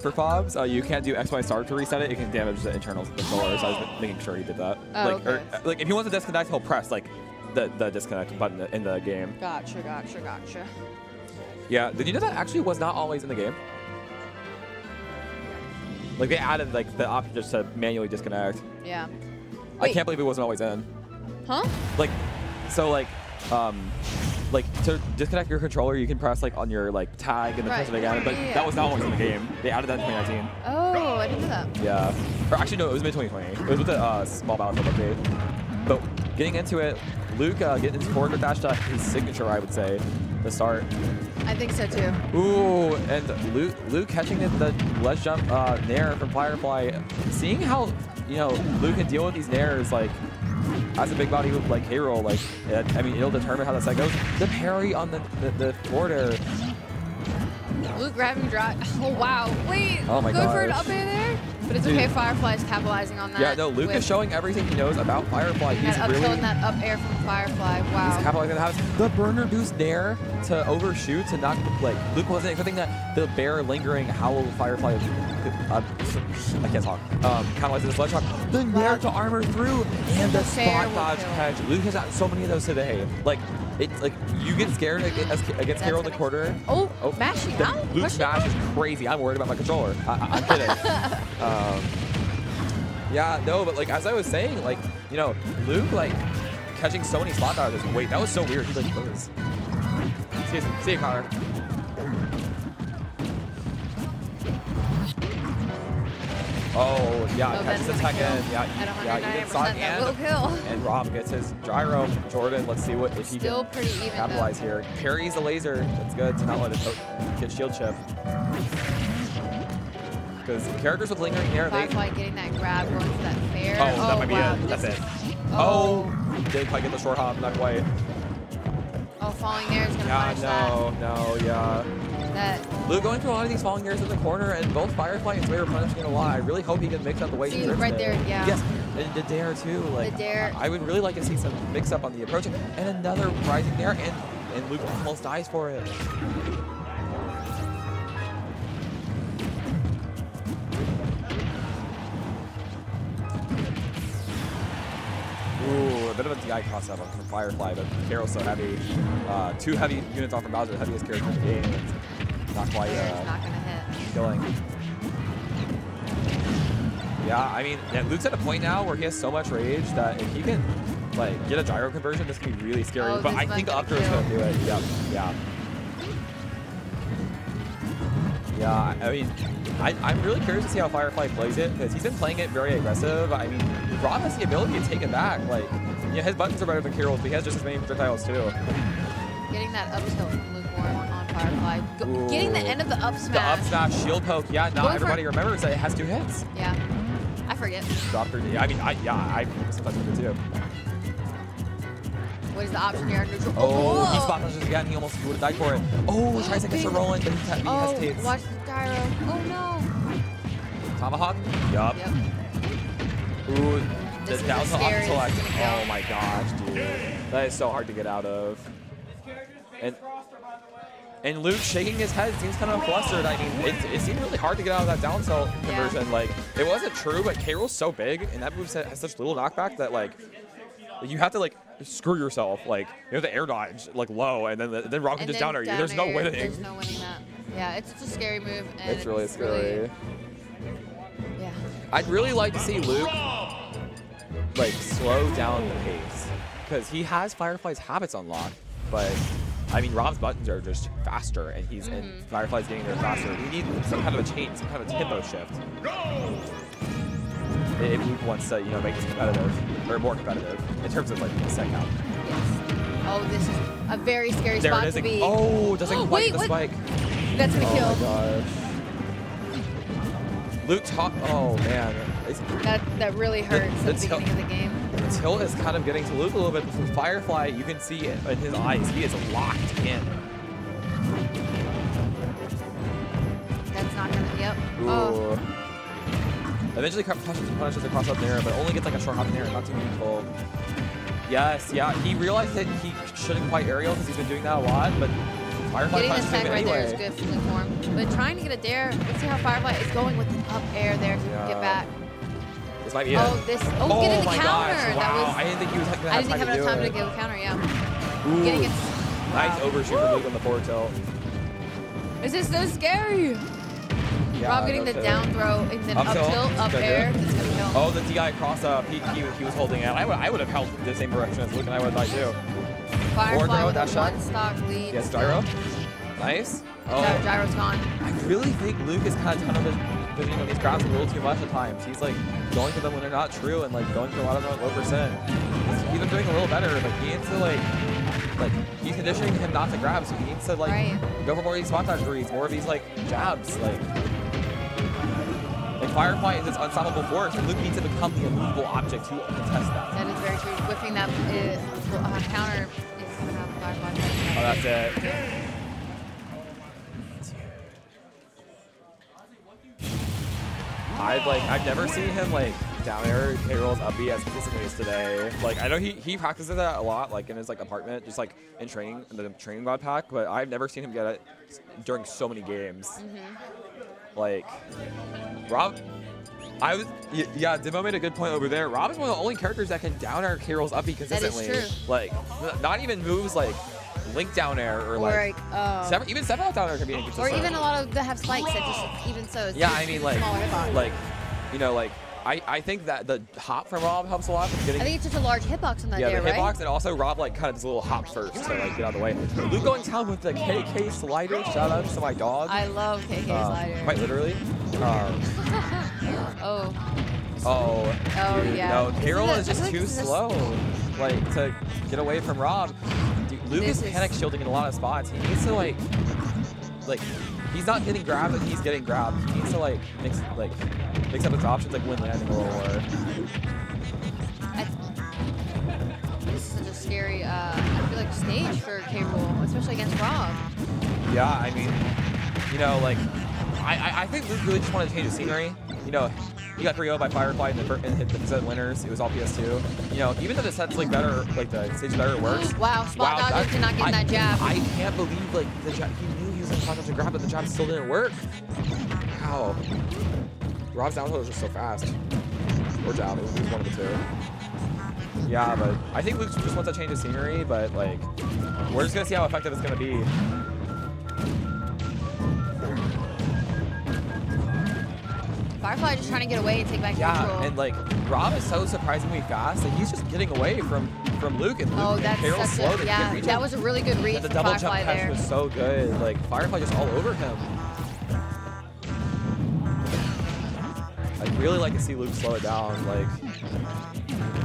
for fobs, uh, you can't do X, Y, start to reset it. It can damage the internal controller, so I was making sure he did that. Oh, like, or, okay. like if he wants to disconnect, he'll press like the, the disconnect button in the game. Gotcha, gotcha, gotcha. Yeah, did you know that actually was not always in the game? Like they added like the option just to manually disconnect. Yeah. I can't believe it wasn't always in. Huh? Like, so like, um, like to disconnect your controller, you can press like on your like tag and then press it Right. again. But Yeah. that was not always in the game. They added that in 2019. Oh, I didn't know that. Yeah. Or actually, no, it was mid 2020. It was with the uh, small battlefield update. But getting into it, Luke uh, getting his forward dash to his signature, I would say, to start. I think so too. Ooh, and Luke, Luke catching it, the ledge jump uh, nair from Firefly. Seeing how, you know, Luke can deal with these nairs, like, as a big body like K. Rool, like, it, I mean, it'll determine how that set goes. The parry on the, the, the forward air. Luke grabbing drop. Oh wow. Wait. Oh my Going for an up air there. But it's okay. Firefly's capitalizing on that. Yeah, no, Luke with is showing everything he knows about Firefly. He's that up really... that up air from Firefly. Wow. He's capitalizing on that. The burner boost nair to overshoot to knock like Luke wasn't expecting that the bear lingering howl of Firefly uh, I can't talk. Um capitalizing this ledge shot. The nair to armor through and the fair spot dodge catch. Luke has got so many of those today. Like it's like you get scared against, against K. Rool in the quarter. Oh, Oh, mashing the out. Luke Question smash mark? is crazy. I'm worried about my controller. I, I'm kidding. um, yeah, no, but like as I was saying, like you know, Luke like catching so many spot dodges. Wait, that was so weird. He like you, see you, Connor. Oh yeah, Oh, catches the kill. in. Yeah, yeah, stock 199%, will and kill. and Rob gets his gyro. Jordan, let's see what if he Still can pretty even. capitalize though. here. Parries the laser. That's good to not let it oh, get shield chip. Because characters with lingering hair, they. Firefly getting that grab, going for that fair. Oh, that might be oh, wow. it. That's This it. is- oh, oh, didn't quite get the short hop, not quite. Oh, falling there is gonna Yeah, punish no, no, yeah. that. That. Luke going through a lot of these falling airs in the corner, and both Firefly and Slayer punishing it a lot. I really hope he can mix up the way he See, hurts right it. there, yeah. Yes, and the dare too. Like dare. I I would really like to see some mix up on the approach, and another rising there, and and Luke almost dies for it. Bit of a DI cross up from Firefly, but K. Rool's so heavy. Uh, two heavy units off from Bowser, the heaviest character in the game. It's not quite uh, not gonna hit. killing. Yeah, I mean, yeah, Luke's at a point now where he has so much rage that if he can like get a gyro conversion, this can be really scary. Oh, but I think gonna Upter is gonna do it. Yep, yeah. Yeah, I I mean, I, I'm really curious to see how Firefly plays it because he's been playing it very aggressive. I mean, Rob has the ability to take it back. Like, yeah, his buttons are better than K. Rool's, but he has just as many projectiles too. Getting that up tilt from Lukewarm on Firefly. Go, getting the end of the up smash. The up smash shield poke. Yeah, not for- everybody remembers that it has two hits. Yeah. I forget. Dropped her. Yeah, I mean, I yeah, I sometimes do too. What is the option here? Neutral. Oh, he whoa. spot pushes again. He almost would have died for it. Oh, tries to get to rolling, but he, he Oh, hesitates. watch the gyro. Oh no. Tomahawk? Yup. Yep. Ooh, This is down the to up select. it's gonna. Oh my gosh, dude. That is so hard to get out of. And and Luke shaking his head seems kind of flustered. I mean, it, it seemed really hard to get out of that down tilt Yeah. conversion. Like, it wasn't true, but K. Rool's so big, and that move has such little knockback that, like, you have to, like, screw yourself. Like, you have to air dodge, like, low, and then then Rob can just down air you. There's no air, winning. There's no winning that. Yeah, it's just a scary move. And It's really scary. yeah. I'd really like to see Luke like slow down the pace because he has Firefly's habits unlocked, but I mean Rob's buttons are just faster, and he's and Mhm. Firefly's getting there faster. We need some kind of a change, some kind of a tempo shift. If Luke wants to, you know, make this competitive or more competitive in terms of like the set count. Yes. Oh, this is a very scary There spot it is. to be. Oh, doesn't quite Wait, the what? spike. That's gonna Oh kill. my gosh. Luke top. Oh man. That that really hurts the at the beginning of the game. The tilt is kind of getting to Luke a little bit, but with Firefly, you can see it in his eyes. He is locked in. That's not gonna. Yep. Ooh. Oh. Eventually punishes, punishes across up there, but only gets like a short hop in there, not too meaningful. Yes, yeah, he realized that he shouldn't quite aerial because he's been doing that a lot, but Firefly Getting the punishes tag right there is good for Lukewarm. But trying to get a dare, let's see how Firefly is going with the up air there to Yeah. get back. This might be it. Oh, this, oh, getting the oh counter. gosh, That wow. was, I didn't think he was gonna I have didn't time have to enough time to give a counter, yeah. Ooh, Getting it. nice Wow. overshoot from Luke on the forward tilt. This is so scary. Yeah, Rob getting the kidding. down throw and then Up up tilt. tilt, up air. It's gonna kill. Oh, the DI cross up. He, he, he was holding it. I would I would have held the same direction as Luke, and I would have died too. Firefly throw, with a shot. one stock lead. Yes, gyro. Nice. Oh, Gy- Gyro's gone. I really think Luke is kind of tunnel vision, you know, these grabs a little too much at times. He's like going for them when they're not true and like going for a lot of them at low percent. He's, he's doing a little better, but he needs to like, like he's conditioning him not to grab, so he needs to like Right. go for more of these spot dodge reads, more of these like jabs, like. Like Firefly is this unstoppable force, and Luke needs to become the immovable object to contest that. That is very true. Whipping that uh, counter is have Firefly. Oh, that's it. I've like I've never seen him like down air K. Rool's up B as consistently as today. Like I know he he practices that a lot, like in his like apartment, just like in training in the training mod pack. But I've never seen him get it during so many games. Mm-hmm. Like Rob, I was yeah. Dimo made a good point over there. Rob is one of the only characters that can down air K. Rool's up B is consistently. true. Like not even moves like link down air or Or like. uh, Seven, even seven down there can be or even a lot of that have spikes that just even so. It's Yeah, I mean like like you know like I, I think that the hop from Rob helps a lot getting I think it's just a large hitbox on that yeah there, the hitbox right? and also Rob like kind of does a little hop first to like get out of the way. Luke going down with the KK slider. Shout out to my dog. I love KK Um, slider. Quite literally. Um, oh, oh. Oh, yeah. No, This is is just too this is a s- slow. Like to get away from Rob. Luke This is is- panic shielding in a lot of spots. He needs to like like he's not getting grabbed but he's getting grabbed. He needs to like mix like mix up his options like when landing little this is such a scary, uh, I feel like stage for K. Rool, especially against Rob. Yeah, I mean, you know, like I, I, I think Luke really just wanted to change the scenery. You know, he got 3-0 by Firefly in the, and hit the set winners. It was all PS2. You know, even though the set's like better, like the stage better, it works. Wow, spot that- to not I- that jab. I can't believe like the jab. He knew he was gonna spot dodge and grab, but the jab still didn't work. Wow. Rob's down was just so fast. Or jab, it was one of the two. Yeah, but I think Luke just wants to change the scenery, but like, we're just gonna see how effective it's gonna be. Firefly just trying to get away and take back Yeah, control. and like Rob is so surprisingly fast. Like he's just getting away from from Luke, and Luke oh, and that's K. Rool's such slow a, to yeah, that was a really good read And the double Firefly jump catch there. was so good. Like Firefly just all over him. I'd really like to see Luke slow it down. Like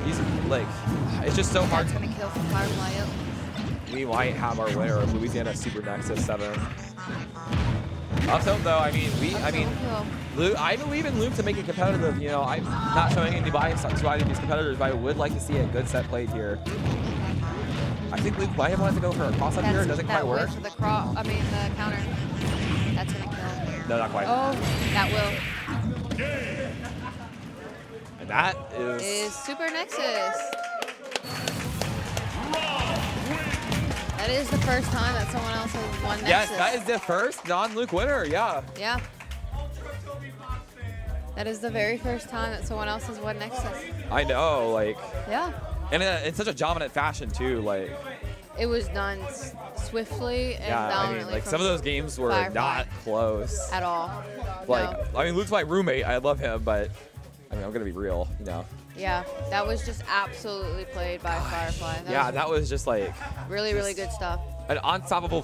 he's like it's just so hard. That's gonna kill from Firefly. Yep. We might have our winner of Louisiana Super Nexus seven. Up tilt though, I mean we I mean. Luke, I believe in Luke to make it competitive. You know, I'm not showing any bias to either of these competitors, but I would like to see a good set played here. I think Luke might have wanted to go for a cross up here. It doesn't quite work. the cross. I mean the counter. That's gonna kill. No, not quite. Oh, that will. And that is, Is Super Nexus. That is the first time that someone else has won Nexus. yes, that is the first non-Luke winner. Yeah. Yeah. That is the very first time that someone else has won Nexus. I know, like, Yeah. and uh, in, in such a dominant fashion too. Like, It was done s- swiftly and yeah, I mean, like some of those games were Firefly. not close. At all. Like, No. I mean, Luke's my roommate. I love him, but I mean, I'm gonna be real, you know. Yeah. That was just absolutely played by Firefly. That yeah, was that was just like really, really good stuff. an unstoppable